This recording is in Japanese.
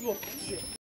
うわ